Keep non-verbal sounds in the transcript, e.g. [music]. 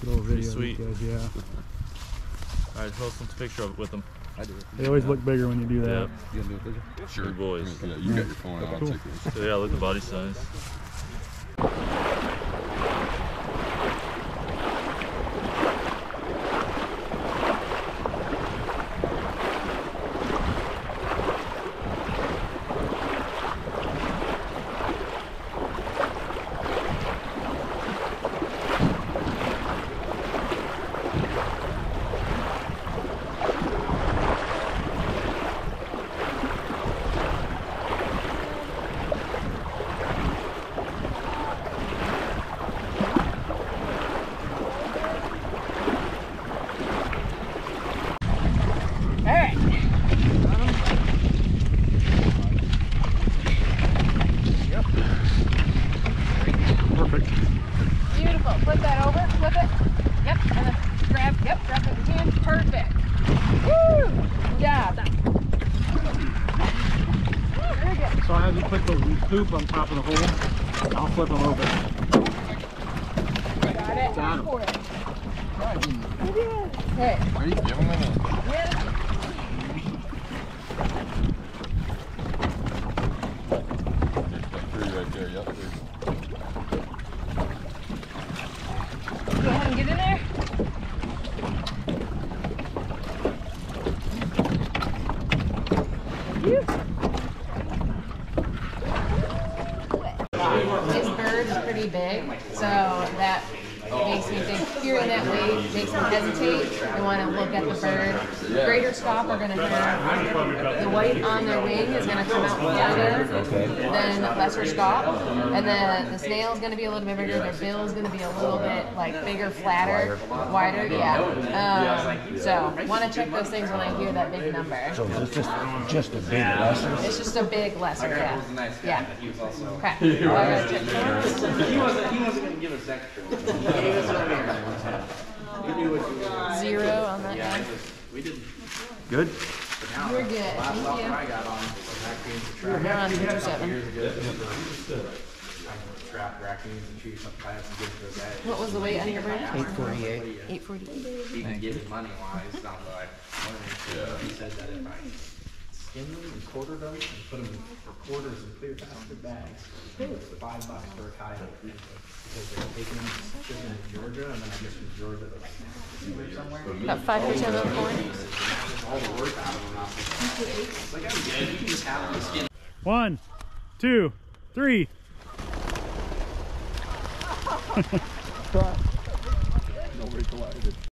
Good little Pretty video of these sweet. guys, yeah. All right, post some picture of it with them. I do. They always look bigger when you do that. Yep. You gonna do it, did Sure. Good boys. Yeah, you got your phone. I'll Cool. take this. So yeah, look at the body size. Perfect. Beautiful. Flip that over. Flip it. Yep. And then grab. Yep. Grab it with your hand. Perfect. Woo! Yeah. That. Very good. So I have you put the hoop on top of the hole. I'll flip them over. Got it. Got 'em. For it. Hey. Ready? Give him a minute. Yeah. There's three right there. Yep. There's Go ahead and get in there. This bird is pretty big, so that makes me think hearing that weight makes me hesitate. I want to look at the bird. Greater scaup are going to have the white on their wing is going to come out farther than lesser scaup, and then the snail is going to be a little bit bigger. Their bill is going to be a little bit like bigger, flatter, wider. Yeah. Um, so want to check those things when I hear that big number. So it's just just a big lesson. It's just a big lesser, yeah. Yeah. Okay. I gotta check those. He wasn't, he wasn't gonna give us extra. [laughs] Zero on that guy. We did. Good. We're good. Thank I you. got on was raccoons and You're traps. on fifty seven. Years ago. I trapped raccoons and trees up plants and give it to a guy. What was the weight on your bird? Eight forty-eight. Eight forty eight. He can give it money wise, down to like, he said that if I skin them and quarter them and put them for quarters in clear plastic bags, it's five bucks for a coyote. Because they're taking them, shipping them to Georgia, and then I guess from Georgia to somewhere. About five percent of the corn. All the work out of them. Like, I'm good, you can just have them skin One, two, three. [laughs] [laughs]